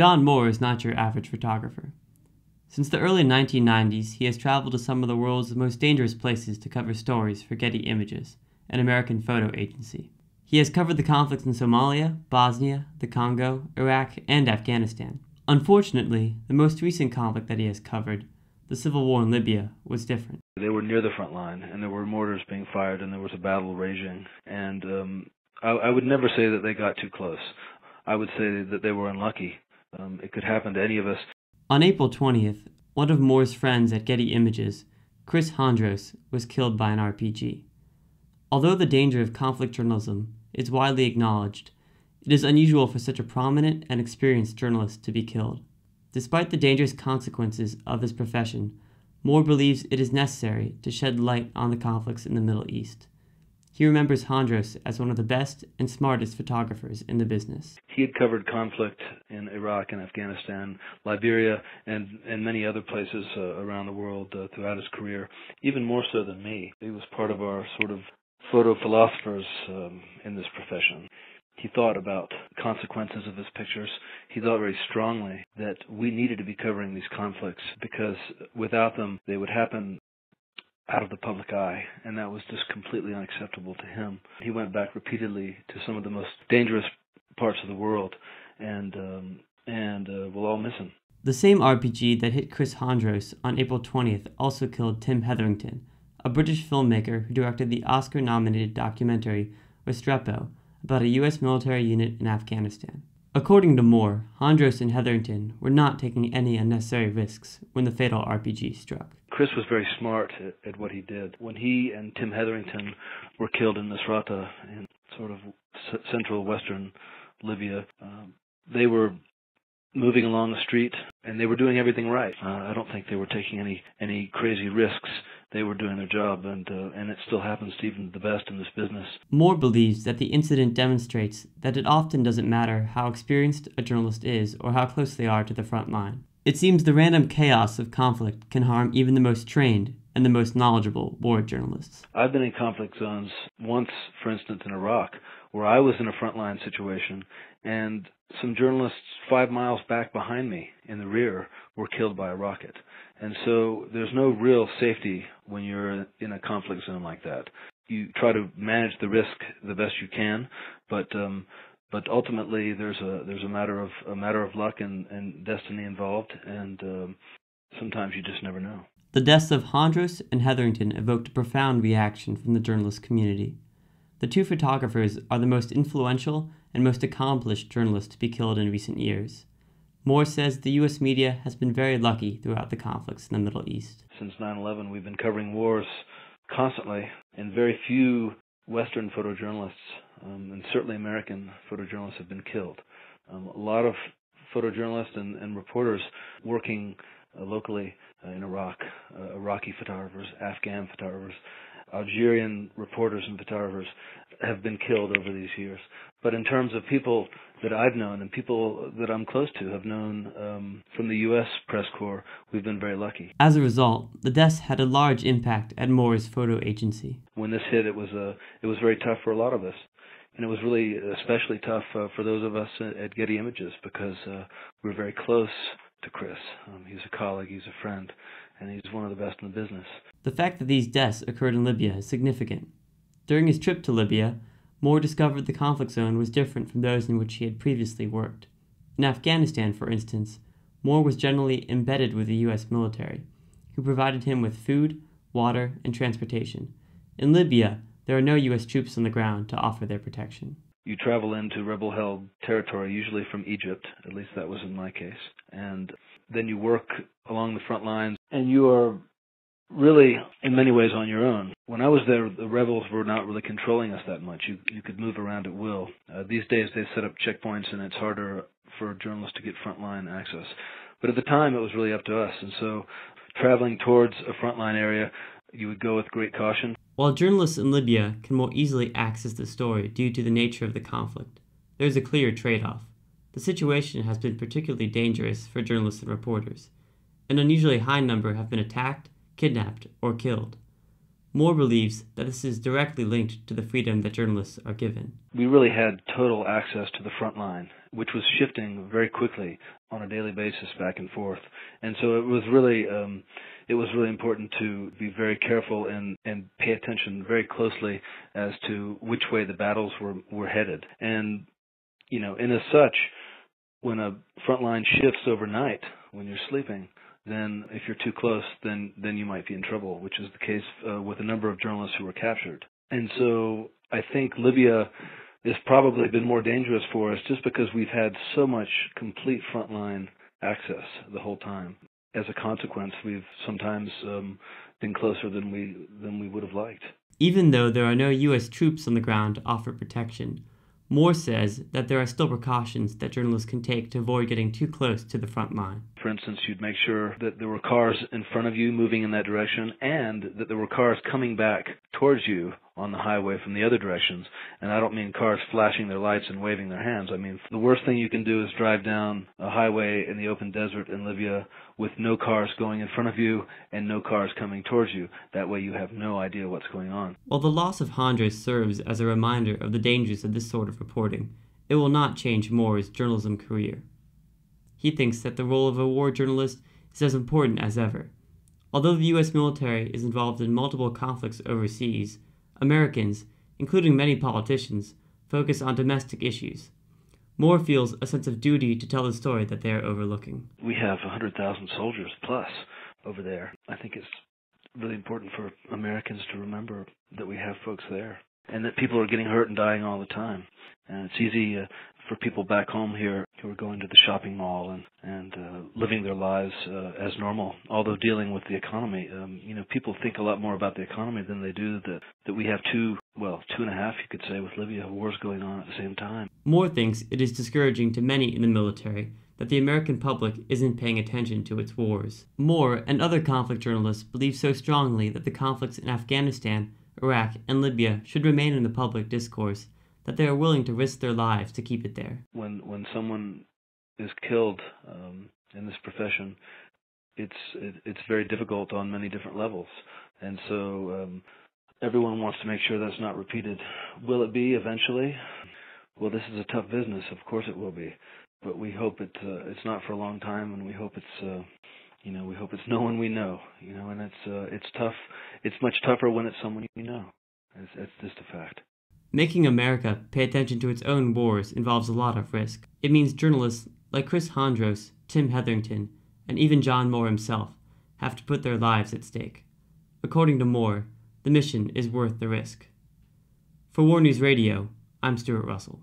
John Moore is not your average photographer. Since the early 1990s, he has traveled to some of the world's most dangerous places to cover stories for Getty Images, an American photo agency. He has covered the conflicts in Somalia, Bosnia, the Congo, Iraq, and Afghanistan. Unfortunately, the most recent conflict that he has covered, the civil war in Libya, was different. They were near the front line, and there were mortars being fired, and there was a battle raging. And um, I, I would never say that they got too close. I would say that they were unlucky. Um, it could happen to any of us. On April 20th, one of Moore's friends at Getty Images, Chris Hondros, was killed by an RPG. Although the danger of conflict journalism is widely acknowledged, it is unusual for such a prominent and experienced journalist to be killed. Despite the dangerous consequences of his profession, Moore believes it is necessary to shed light on the conflicts in the Middle East. He remembers Hondros as one of the best and smartest photographers in the business. He had covered conflict in Iraq and Afghanistan, Liberia, and, and many other places uh, around the world uh, throughout his career, even more so than me. He was part of our sort of photo philosophers um, in this profession. He thought about the consequences of his pictures. He thought very strongly that we needed to be covering these conflicts because without them, they would happen out of the public eye, and that was just completely unacceptable to him. He went back repeatedly to some of the most dangerous parts of the world, and um, and uh, we'll all miss him. The same RPG that hit Chris Hondros on April 20th also killed Tim Hetherington, a British filmmaker who directed the Oscar nominated documentary Restrepo about a U.S. military unit in Afghanistan. According to Moore, Hondros and Hetherington were not taking any unnecessary risks when the fatal RPG struck. Chris was very smart at, at what he did. When he and Tim Hetherington were killed in Misrata in sort of central western Libya, um, they were moving along the street and they were doing everything right. Uh, I don't think they were taking any any crazy risks. They were doing their job, and uh, and it still happens to even the best in this business. Moore believes that the incident demonstrates that it often doesn't matter how experienced a journalist is or how close they are to the front line. It seems the random chaos of conflict can harm even the most trained and the most knowledgeable war journalists. I've been in conflict zones once, for instance, in Iraq, where I was in a frontline situation, and some journalists five miles back behind me in the rear were killed by a rocket. And so there's no real safety when you're in a conflict zone like that. You try to manage the risk the best you can, but um, but ultimately there's a there's a matter of a matter of luck and, and destiny involved, and um, sometimes you just never know. The deaths of Hondros and Hetherington evoked a profound reaction from the journalist community. The two photographers are the most influential and most accomplished journalists to be killed in recent years. Moore says the U.S. media has been very lucky throughout the conflicts in the Middle East. Since 9 11, we've been covering wars constantly, and very few Western photojournalists, um, and certainly American photojournalists, have been killed. Um, a lot of photojournalists and, and reporters working uh, locally uh, in Iraq, uh, Iraqi photographers, Afghan photographers, Algerian reporters and photographers have been killed over these years. But in terms of people that I've known and people that I'm close to have known um, from the U.S. press corps, we've been very lucky. As a result, the deaths had a large impact at Moore's photo agency. When this hit, it was uh, it was very tough for a lot of us, and it was really especially tough uh, for those of us at Getty Images because uh, we were very close to Chris. Um, he's a colleague, he's a friend, and he's one of the best in the business. The fact that these deaths occurred in Libya is significant. During his trip to Libya, Moore discovered the conflict zone was different from those in which he had previously worked. In Afghanistan, for instance, Moore was generally embedded with the U.S. military, who provided him with food, water, and transportation. In Libya, there are no U.S. troops on the ground to offer their protection. You travel into rebel held territory, usually from Egypt, at least that was in my case, and then you work along the front lines, and you are really in many ways on your own. When I was there, the rebels were not really controlling us that much. You you could move around at will. Uh, these days they set up checkpoints and it's harder for journalists to get frontline access. But at the time it was really up to us. And so traveling towards a frontline area, you would go with great caution. While journalists in Libya can more easily access the story due to the nature of the conflict, there is a clear trade-off. The situation has been particularly dangerous for journalists and reporters. An unusually high number have been attacked kidnapped, or killed. Moore believes that this is directly linked to the freedom that journalists are given. We really had total access to the front line, which was shifting very quickly on a daily basis back and forth. And so it was really um, it was really important to be very careful and, and pay attention very closely as to which way the battles were, were headed. And you know, and as such, when a front line shifts overnight when you're sleeping, then if you're too close, then then you might be in trouble, which is the case uh, with a number of journalists who were captured. And so I think Libya has probably been more dangerous for us just because we've had so much complete frontline access the whole time. As a consequence, we've sometimes um, been closer than we than we would have liked. Even though there are no U.S. troops on the ground to offer protection, Moore says that there are still precautions that journalists can take to avoid getting too close to the front line. For instance, you'd make sure that there were cars in front of you moving in that direction and that there were cars coming back towards you on the highway from the other directions. And I don't mean cars flashing their lights and waving their hands. I mean, the worst thing you can do is drive down a highway in the open desert in Libya with no cars going in front of you and no cars coming towards you. That way you have no idea what's going on. While the loss of Hondros serves as a reminder of the dangers of this sort of reporting, it will not change Moore's journalism career. He thinks that the role of a war journalist is as important as ever. Although the U.S. military is involved in multiple conflicts overseas, Americans, including many politicians, focus on domestic issues. Moore feels a sense of duty to tell the story that they are overlooking. We have 100,000 soldiers plus over there. I think it's really important for Americans to remember that we have folks there and that people are getting hurt and dying all the time. And it's easy uh, for people back home here who are going to the shopping mall and and uh, living their lives uh, as normal, although dealing with the economy. Um, you know, people think a lot more about the economy than they do that that we have two, well, two and a half, you could say, with Libya wars going on at the same time. Moore thinks it is discouraging to many in the military that the American public isn't paying attention to its wars. Moore and other conflict journalists believe so strongly that the conflicts in Afghanistan, Iraq, and Libya should remain in the public discourse that they are willing to risk their lives to keep it there. When when someone is killed um, in this profession, it's it, it's very difficult on many different levels, and so um, everyone wants to make sure that's not repeated. Will it be eventually? Well, this is a tough business. Of course, it will be, but we hope it uh, it's not for a long time, and we hope it's. Uh, you know, we hope it's no one we know. You know, and it's uh, it's tough. It's much tougher when it's someone you know. It's, it's just a fact. Making America pay attention to its own wars involves a lot of risk. It means journalists like Chris Hondros, Tim Hetherington, and even John Moore himself have to put their lives at stake. According to Moore, the mission is worth the risk. For War News Radio, I'm Stuart Russell.